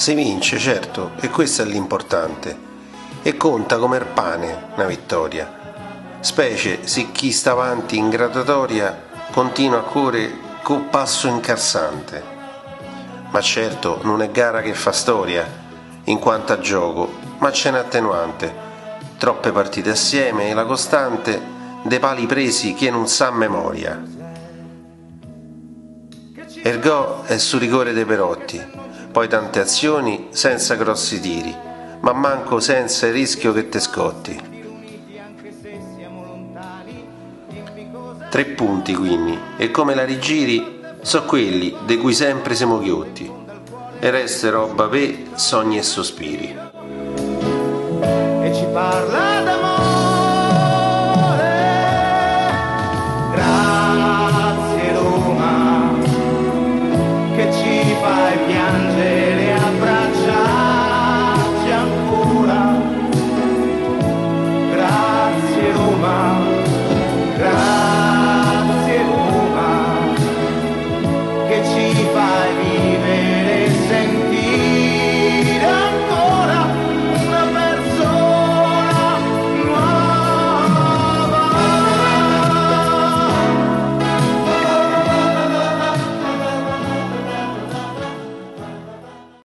Si vince, certo, e questo è l'importante. E conta come il pane una vittoria. Specie se chi sta avanti in gradatoria continua a correre col passo incarsante. Ma certo non è gara che fa storia, in quanto a gioco, ma c'è un'attenuante. Troppe partite assieme e la costante dei pali presi che non sa memoria. Ergo è su rigore dei Perotti, poi tante azioni senza grossi tiri, ma manco senza il rischio che te scotti. Tre punti quindi, e come la rigiri, so quelli de cui sempre siamo ghiotti. E resta roba per sogni e sospiri. E ci parla